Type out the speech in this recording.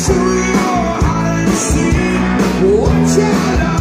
Into your hide and seek. Watch out.